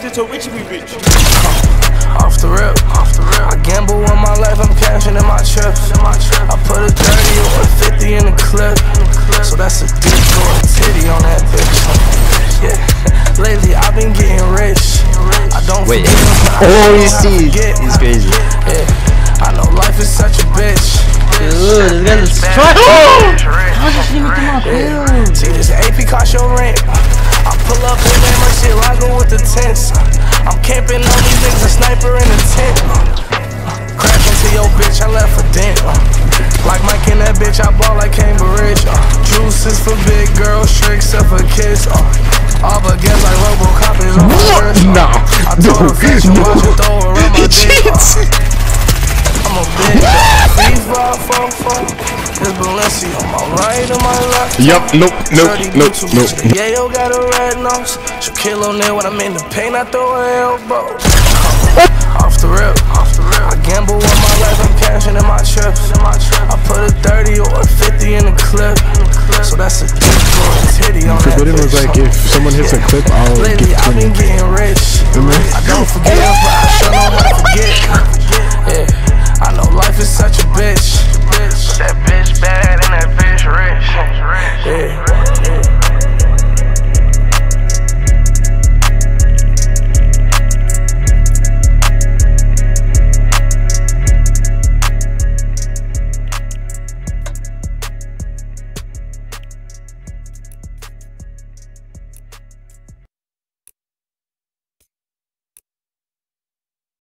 just told Richie we rich. Off the rip, off the rip. I gamble on my life, I'm cashing in my chips. I put a 30 or a 50 in the clip. So that's a dick or a titty on that bitch. Yeah, lately I've been getting rich. I don't Wait. forget them, but I Oh, you see, forget. he's crazy. Yeah, I know life is such a bitch. Dude, this guy's a strike. Oh! See this AP cost your rent. I pull up in that my shit rockin' with the tents. I'm camping on these niggas, a sniper in the tent. Crack into your bitch, I left a dent. Like Mike in that bitch, I ball like Cambridge. Juices for big girls, tricks up for kids. All but guess like Robocop is on my wrist. Nah, I told her no, you no. watch it throw around my dick. I'm a bitch. These five, four, four. This Balenci on my right and my left. Yup, nope, nope, nope, nope. Yeah, yo, got a red nose. She'll kill on there when I'm in the pain. I throw her elbow. Off the rip, off the rip. I gamble on my life, I'm cashing in my chips. I put a 30 or a 50 in the clip. So that's a dick or a titty on that Forbidden was bitch. like, if someone hits a clip, I'll give I've 20.